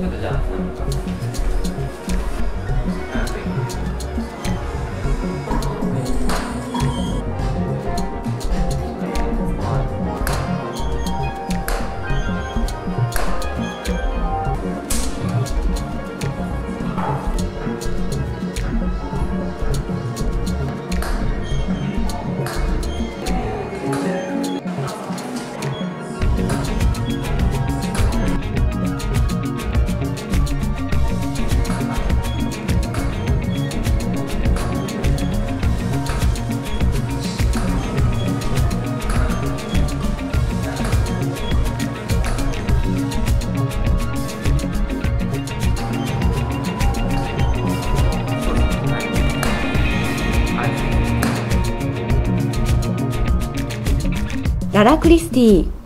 那个家，那么。ララクリスティ